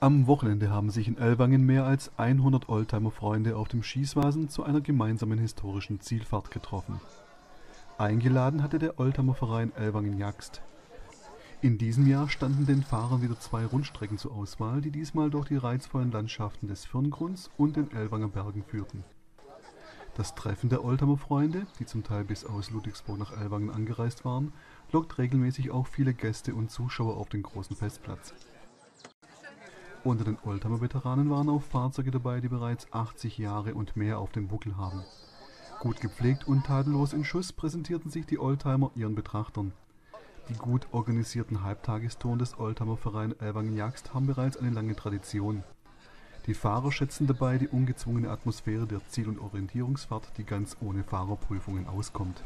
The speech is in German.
Am Wochenende haben sich in Ellwangen mehr als 100 Oldtimer-Freunde auf dem Schießwasen zu einer gemeinsamen historischen Zielfahrt getroffen. Eingeladen hatte der Oldtimer-Verein Ellwangen-Jagst. In diesem Jahr standen den Fahrern wieder zwei Rundstrecken zur Auswahl, die diesmal durch die reizvollen Landschaften des Firngrunds und den Ellwanger Bergen führten. Das Treffen der Oldtimer-Freunde, die zum Teil bis aus Ludwigsburg nach Ellwangen angereist waren, lockt regelmäßig auch viele Gäste und Zuschauer auf den großen Festplatz. Unter den Oldtimer-Veteranen waren auch Fahrzeuge dabei, die bereits 80 Jahre und mehr auf dem Buckel haben. Gut gepflegt und tadellos in Schuss präsentierten sich die Oldtimer ihren Betrachtern. Die gut organisierten Halbtagestouren des Oldtimer-Verein Elwangen-Jagst haben bereits eine lange Tradition. Die Fahrer schätzen dabei die ungezwungene Atmosphäre der Ziel- und Orientierungsfahrt, die ganz ohne Fahrerprüfungen auskommt